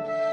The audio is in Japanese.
え?